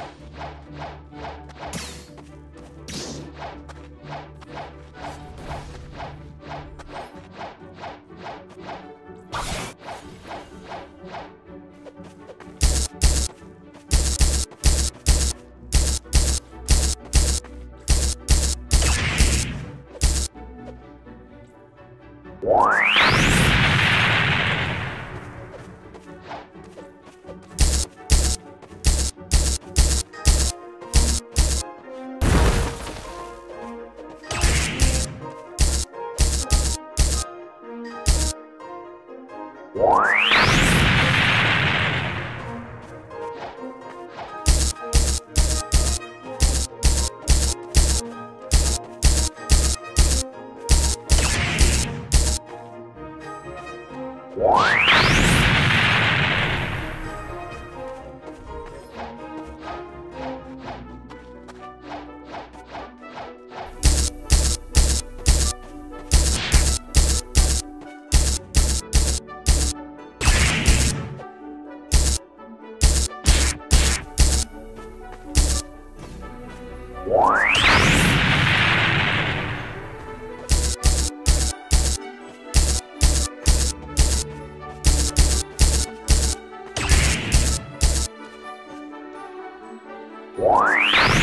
Thank you. Why? Wow.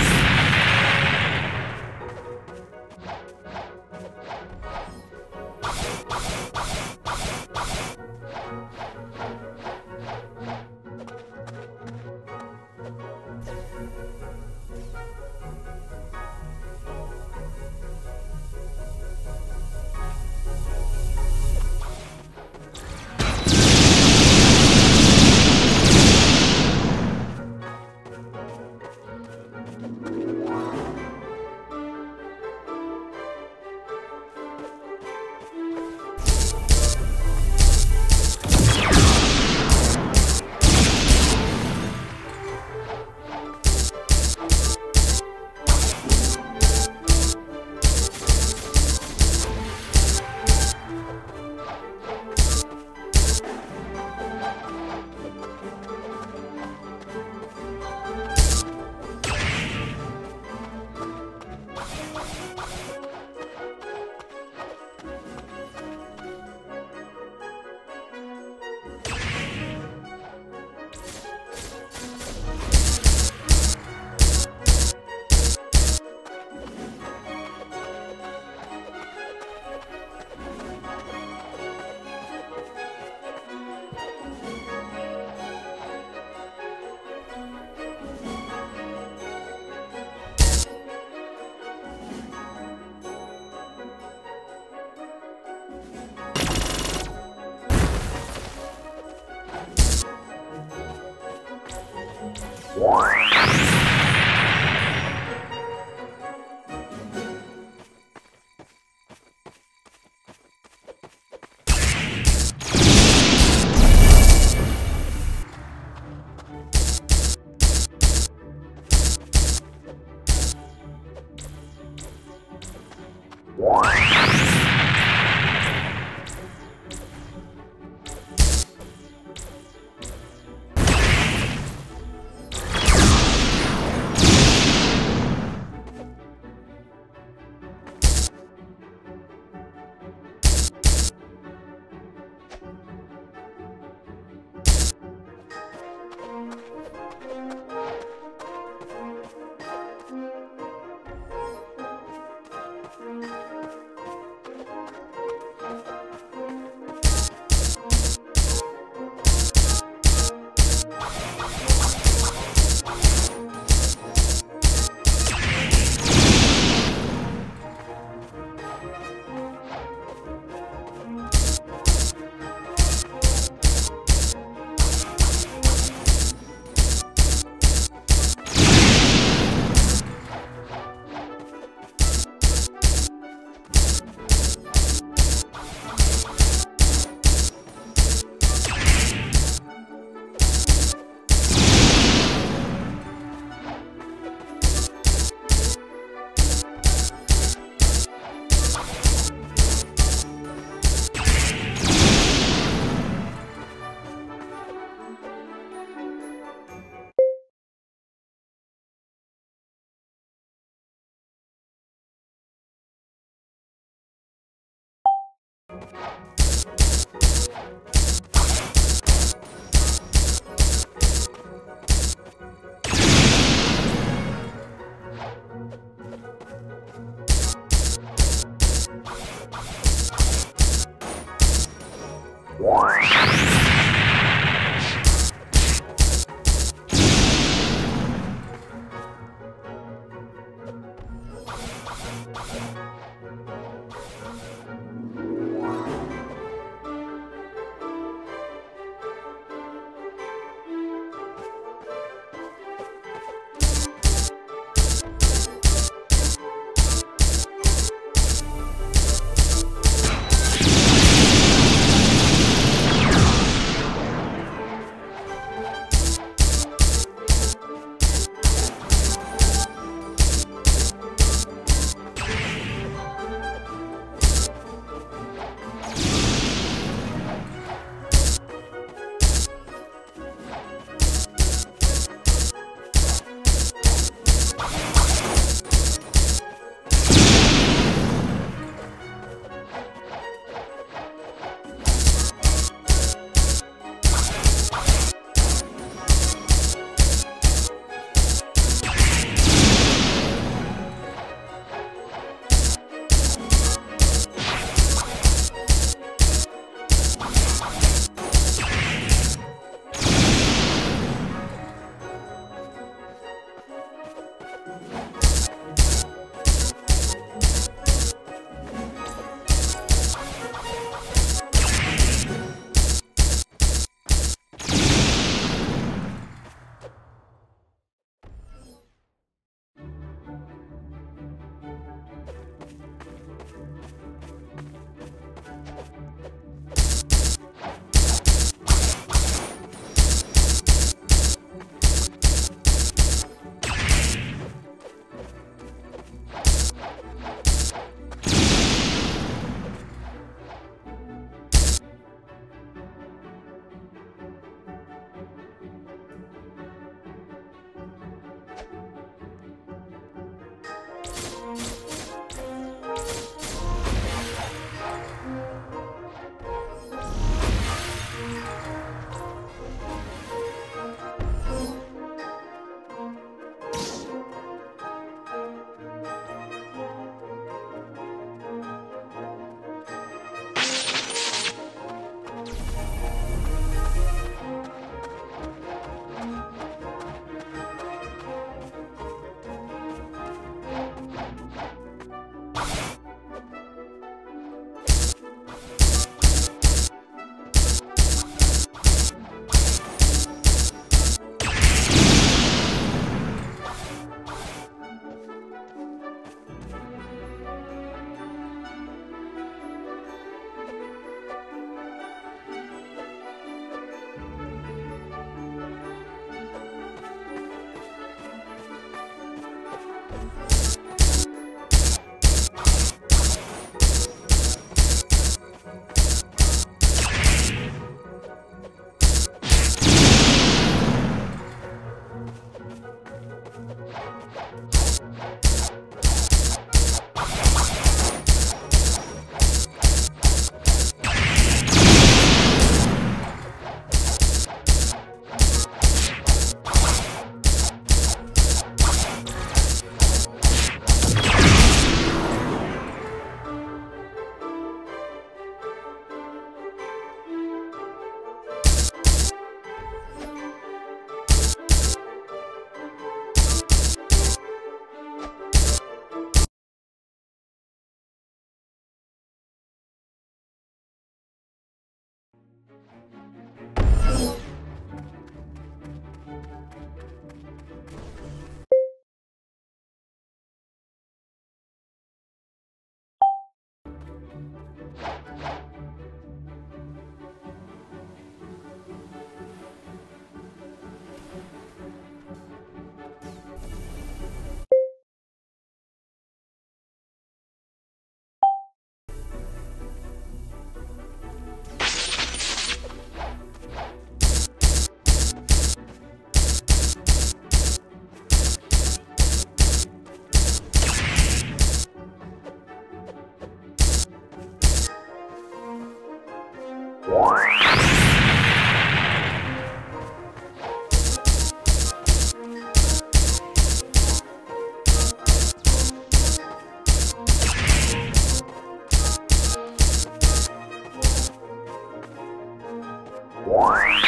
Wow.